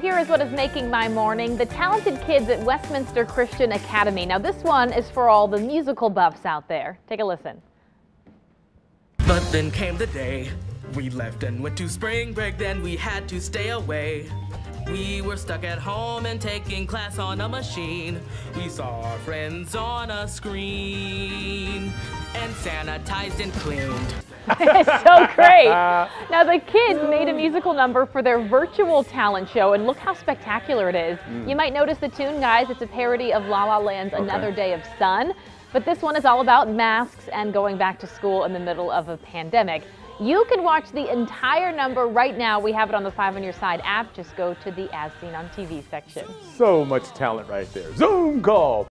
Here is what is making my morning. The talented kids at Westminster Christian Academy. Now this one is for all the musical buffs out there. Take a listen. But then came the day we left and went to spring break, then we had to stay away. We were stuck at home and taking class on a machine. We saw our friends on a screen and sanitized and cleaned. it's so great. Now the kids made a musical number for their virtual talent show and look how spectacular it is. Mm. You might notice the tune, guys. It's a parody of La La Land's Another Day of Sun. But this one is all about masks and going back to school in the middle of a pandemic. You can watch the entire number right now. We have it on the 5 on Your Side app. Just go to the As Seen on TV section. So much talent right there. Zoom call.